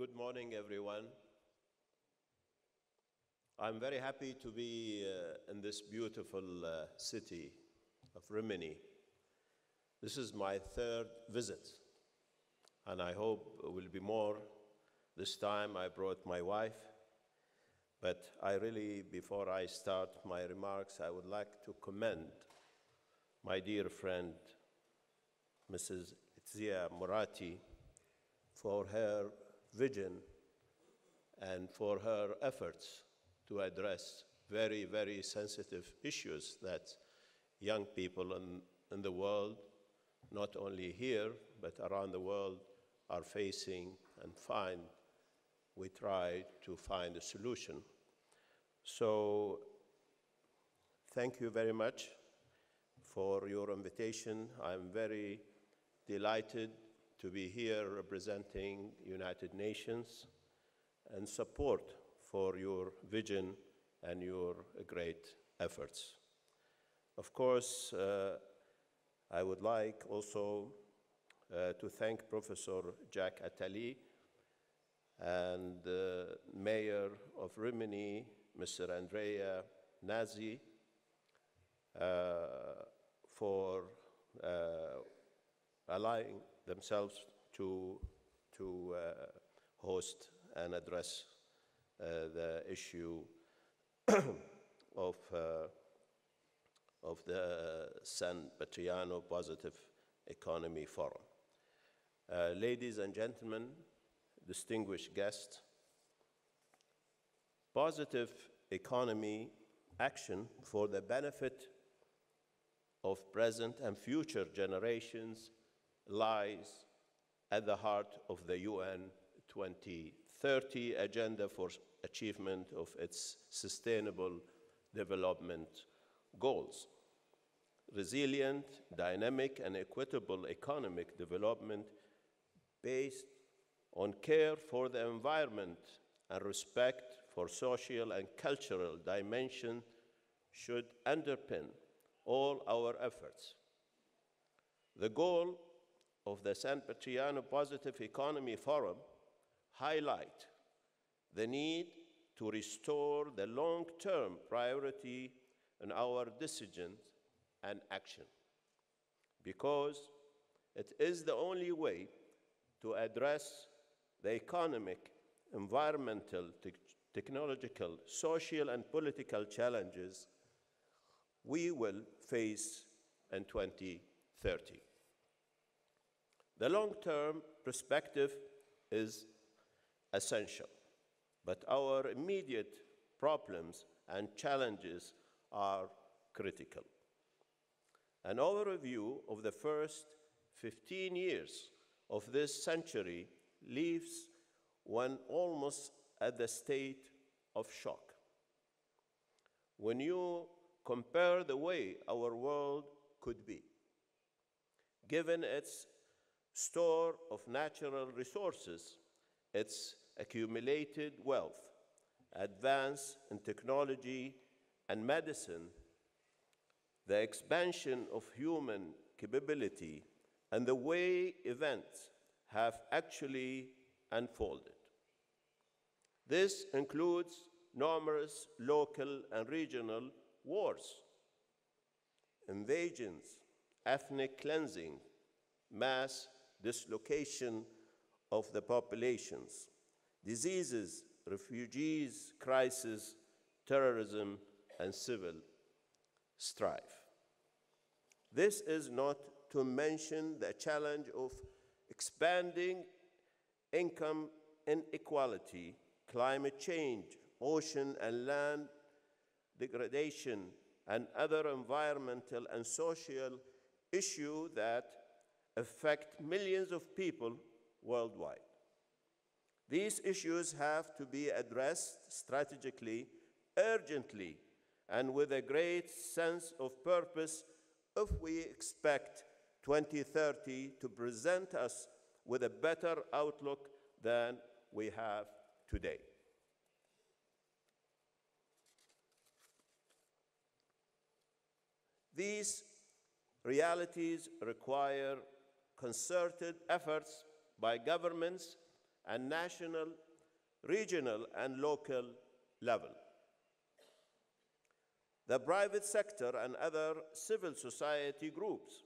Good morning, everyone. I'm very happy to be uh, in this beautiful uh, city of Rimini. This is my third visit, and I hope it will be more. This time I brought my wife, but I really, before I start my remarks, I would like to commend my dear friend, Mrs. Letizia Moratti, for her vision and for her efforts to address very, very sensitive issues that young people in, in the world, not only here, but around the world, are facing and find. We try to find a solution. So, thank you very much for your invitation. I'm very delighted to be here representing United Nations and support for your vision and your great efforts. Of course, uh, I would like also uh, to thank Professor Jack Attali and the Mayor of Rimini, Mr. Andrea Gnassi, uh, for uh, allowing themselves to, to uh, host and address uh, the issue of, uh, of the San Patrignano Positive Economy Forum. Ladies and gentlemen, distinguished guests, positive economy action for the benefit of present and future generations lies at the heart of the UN 2030 agenda for achievement of its sustainable development goals. Resilient, dynamic, and equitable economic development based on care for the environment and respect for social and cultural dimension should underpin all our efforts. The goal of the San Patrignano Positive Economy Forum highlight the need to restore the long-term priority in our decisions and action because it is the only way to address the economic, environmental, te technological, social, and political challenges we will face in 2030. The long-term perspective is essential, but our immediate problems and challenges are critical. An overview of the first 15 years of this century leaves one almost at the state of shock. When you compare the way our world could be, given its store of natural resources, its accumulated wealth, advance in technology and medicine, the expansion of human capability, and the way events have actually unfolded. This includes numerous local and regional wars, invasions, ethnic cleansing, mass dislocation of the populations, diseases, refugees, crisis, terrorism, and civil strife. This is not to mention the challenge of expanding income inequality, climate change, ocean and land degradation, and other environmental and social issues that affect millions of people worldwide. These issues have to be addressed strategically, urgently, and with a great sense of purpose if we expect 2030 to present us with a better outlook than we have today. These realities require concerted efforts by governments and national, regional, and local level. The private sector and other civil society groups.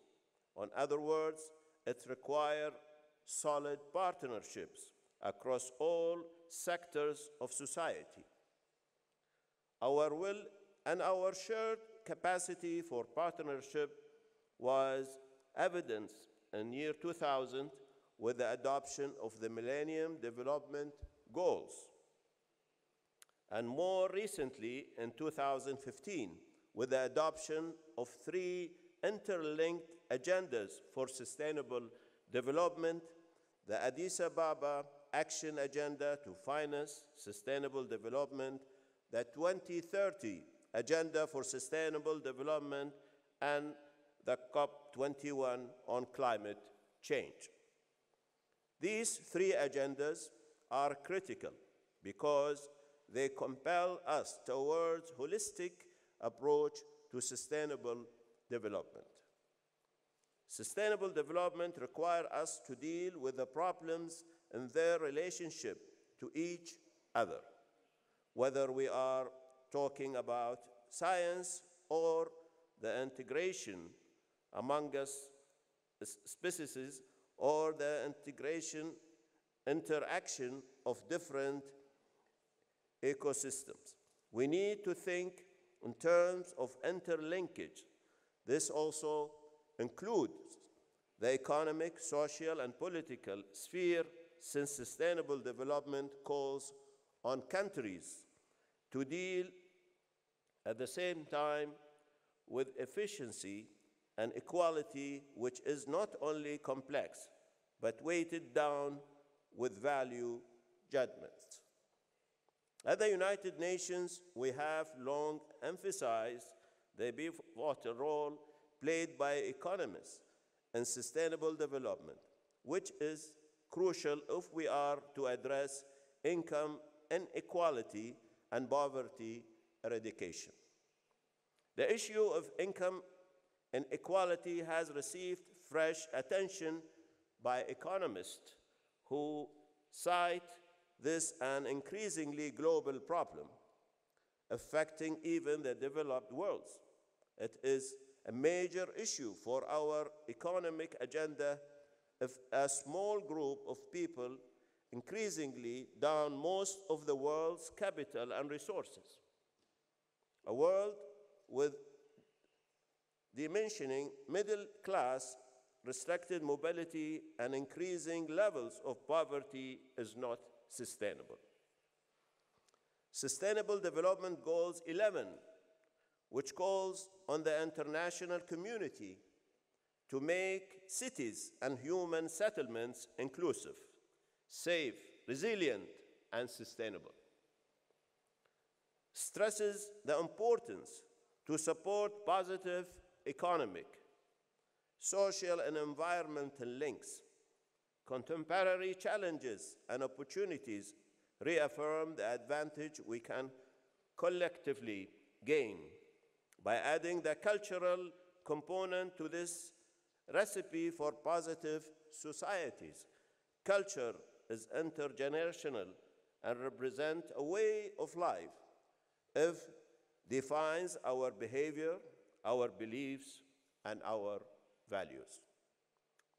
In other words, it requires solid partnerships across all sectors of society. Our will and our shared capacity for partnership was evidenced in year 2000 with the adoption of the Millennium Development Goals, and more recently in 2015 with the adoption of three interlinked agendas for sustainable development the Addis Ababa Action Agenda to Finance Sustainable Development, the 2030 Agenda for Sustainable Development, and the COP21 on climate change. These three agendas are critical because they compel us towards holistic approach to sustainable development. Sustainable development requires us to deal with the problems in their relationship to each other, whether we are talking about science or the integration among us species or the integration interaction of different ecosystems. We need to think in terms of interlinkage. This also includes the economic, social, and political sphere, since sustainable development calls on countries to deal at the same time with efficiency and equality, which is not only complex, but weighted down with value judgments. At the United Nations, we have long emphasized the pivotal role played by economists in sustainable development, which is crucial if we are to address income inequality and poverty eradication. The issue of income inequality has received fresh attention by economists who cite this an increasingly global problem affecting even the developed worlds. It is a major issue for our economic agenda if a small group of people increasingly down most of the world's capital and resources. A world with diminishing middle class, restricted mobility, and increasing levels of poverty is not sustainable. Sustainable Development Goals 11 which calls on the international community to make cities and human settlements inclusive, safe, resilient, and sustainable. Stresses the importance to support positive economic, social, and environmental links. Contemporary challenges and opportunities reaffirm the advantage we can collectively gain by adding the cultural component to this recipe for positive societies. Culture is intergenerational and represents a way of life. It defines our behavior, our beliefs, and our values.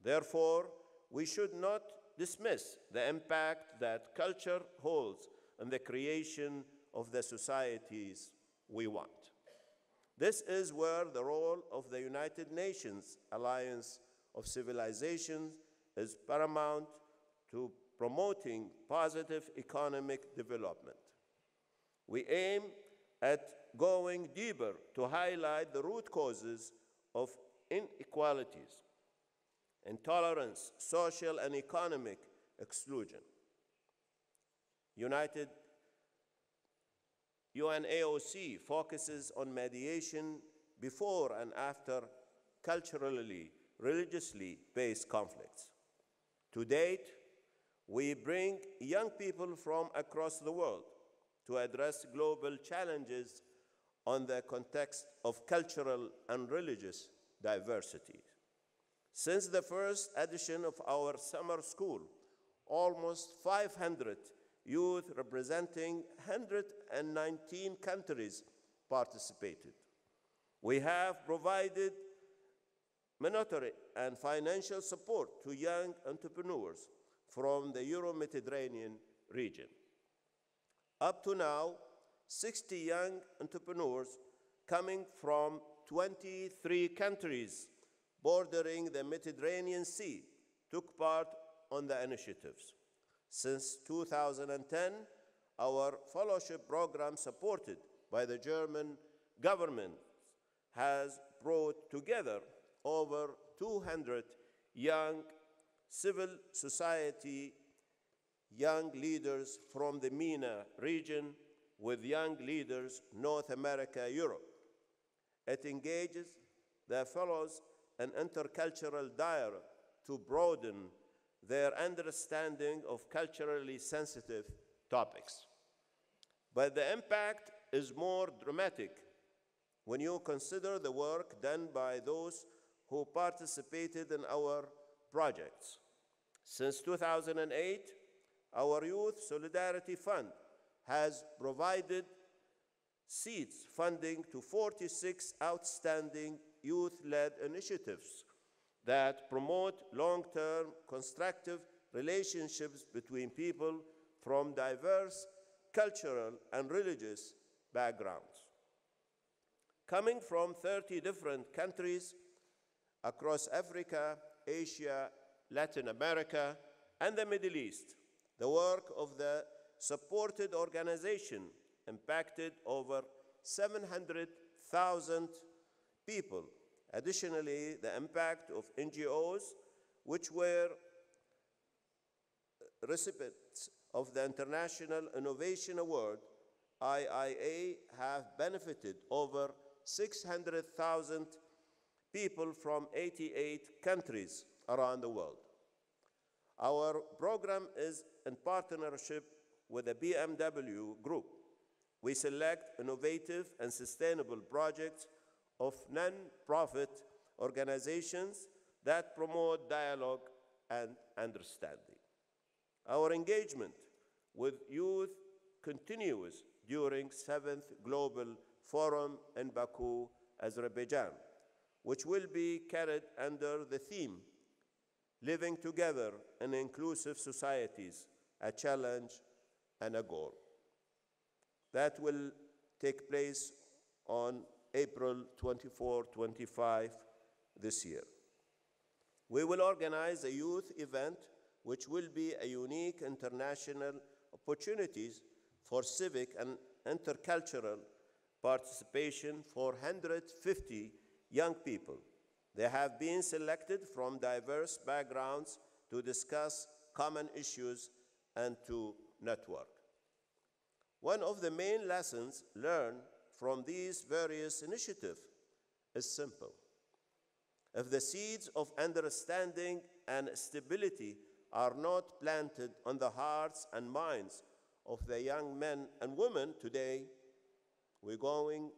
Therefore, we should not dismiss the impact that culture holds in the creation of the societies we want. This is where the role of the United Nations Alliance of Civilizations is paramount to promoting positive economic development. We aim at going deeper to highlight the root causes of inequalities, intolerance, social and economic exclusion. United UNAOC focuses on mediation before and after culturally, religiously based conflicts. To date, we bring young people from across the world to address global challenges on the context of cultural and religious diversity. Since the first edition of our summer school almost 500 youth representing 119 countries participated. We have provided monetary and financial support to young entrepreneurs from the Euro Mediterranean region. Up to now, 60 young entrepreneurs coming from 23 countries bordering the Mediterranean Sea took part on the initiatives. Since 2010, our fellowship program supported by the German government has brought together over 200 young civil society young leaders from the MENA region with young leaders North America, Europe. It engages their fellows in intercultural dialogue to broaden their understanding of culturally sensitive topics. But the impact is more dramatic when you consider the work done by those who participated in our projects. Since 2008, our Youth Solidarity Fund has provided seeds funding to 46 outstanding youth-led initiatives that promote long-term constructive relationships between people from diverse cultural and religious backgrounds. Coming from 30 different countries across Africa, Asia, Latin America, and the Middle East, the work of the supported organization impacted over 700,000 people. Additionally, the impact of NGOs, which were recipients of the International Innovation Award, IIA, have benefited over 600,000 people from 88 countries around the world. Our program is in partnership with the BMW Group. We select innovative and sustainable projects of non-profit organizations that promote dialogue and understanding. Our engagement with youth continues during 7th Global Forum in Baku, Azerbaijan, which will be carried under the theme Living Together in Inclusive Societies, a Challenge and a Goal. That will take place on April 24, 25 this year. We will organize a youth event which will be a unique international opportunities for civic and intercultural participation for 150 young people. They have been selected from diverse backgrounds to discuss common issues and to network. One of the main lessons learned from these various initiatives is simple. If the seeds of understanding and stability are not planted on the hearts and minds of the young men and women today, we're going,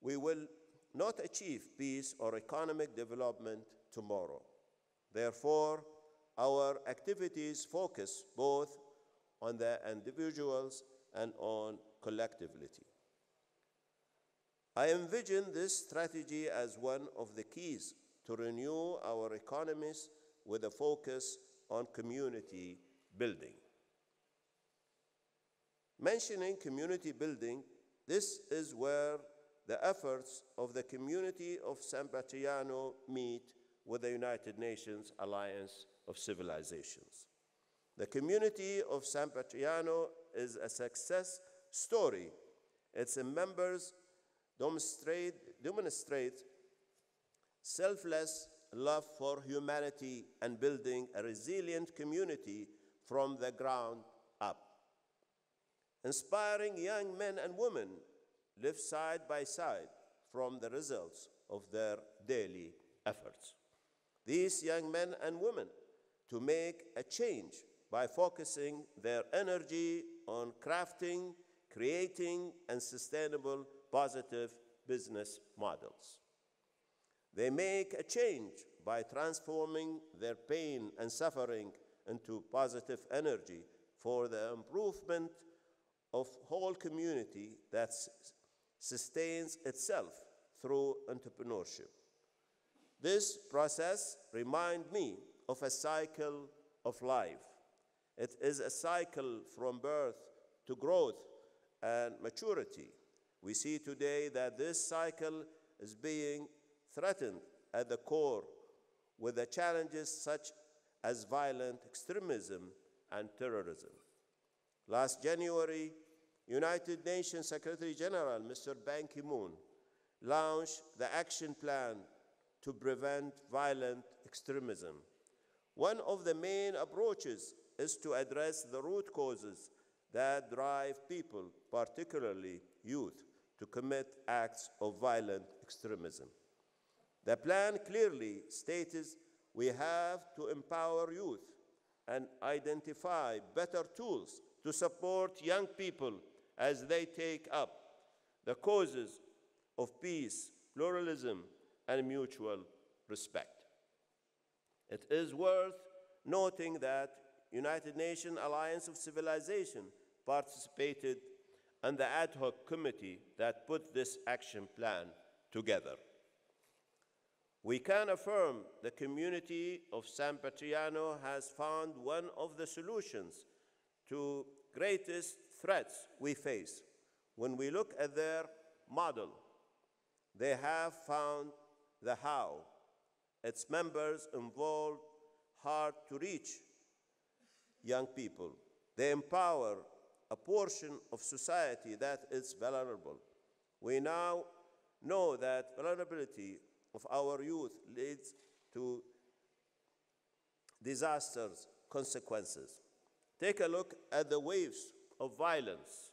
we will not achieve peace or economic development tomorrow. Therefore, our activities focus both on the individuals and on collectivity. I envision this strategy as one of the keys to renew our economies with a focus on community building. Mentioning community building, this is where the efforts of the community of San Patrignano meet with the United Nations Alliance of Civilizations. The community of San Patrignano is a success story. Its members demonstrate, demonstrate selfless love for humanity and building a resilient community from the ground up. Inspiring young men and women live side by side from the results of their daily efforts. These young men and women to make a change by focusing their energy on crafting, creating, and sustainable positive business models. They make a change by transforming their pain and suffering into positive energy for the improvement of whole community that sustains itself through entrepreneurship. This process reminds me of a cycle of life. It is a cycle from birth to growth and maturity. We see today that this cycle is being threatened at the core with the challenges such as violent extremism and terrorism. Last January, United Nations Secretary General Mr. Ban Ki moon launched the Action Plan to Prevent Violent Extremism. One of the main approaches is to address the root causes that drive people, particularly youth, to commit acts of violent extremism. The plan clearly states we have to empower youth and identify better tools to support young people as they take up the causes of peace, pluralism, and mutual respect. It is worth noting that United Nations Alliance of Civilization participated in the ad hoc committee that put this action plan together. We can affirm the community of San Patrignano has found one of the solutions to greatest threats we face. When we look at their model, they have found the how. Its members involved hard to reach young people. They empower a portion of society that is vulnerable. We now know that vulnerability of our youth leads to disasters consequences. Take a look at the waves of violence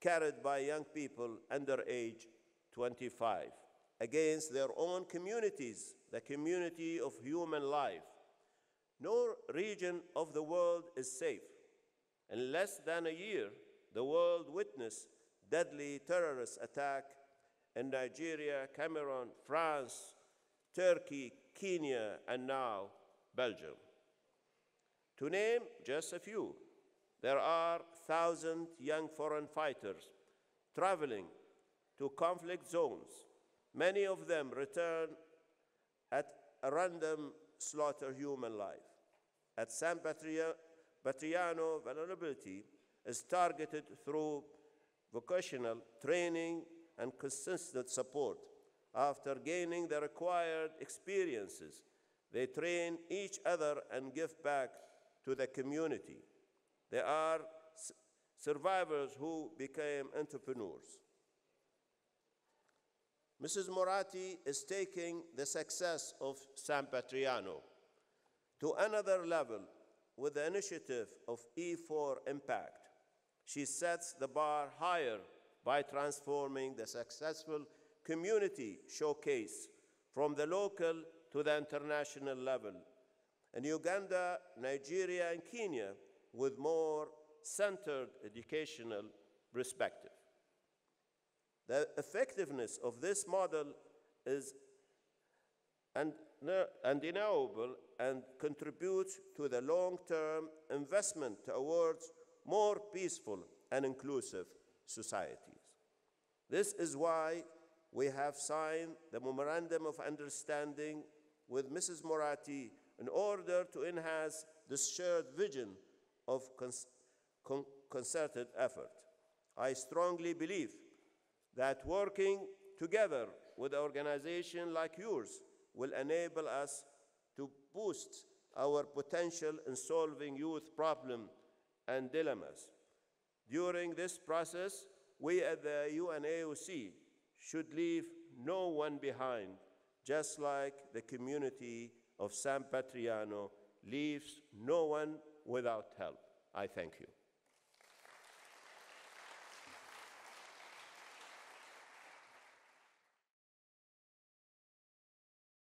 carried by young people under age 25 against their own communities, the community of human life. No region of the world is safe. In less than a year, the world witnessed deadly terrorist attack in Nigeria, Cameroon, France, Turkey, Kenya, and now Belgium. To name just a few, there are thousand young foreign fighters traveling to conflict zones. Many of them return at random slaughter human life. At San Patria- Patrignano, vulnerability is targeted through vocational training and consistent support. After gaining the required experiences, they train each other and give back to the community. They are survivors who became entrepreneurs. Mrs. Moratti is taking the success of San Patrignano to another level with the initiative of E4 Impact. She sets the bar higher by transforming the successful community showcase from the local to the international level. In Uganda, Nigeria, and Kenya, with more centered educational perspective. The effectiveness of this model is undeniable and contributes to the long-term investment towards more peaceful and inclusive societies. This is why we have signed the Memorandum of Understanding with Mrs. Moratti in order to enhance this shared vision of concerted effort. I strongly believe that working together with an organization like yours will enable us boost our potential in solving youth problems and dilemmas. During this process, we at the UNAOC should leave no one behind, just like the community of San Patrignano leaves no one without help. I thank you.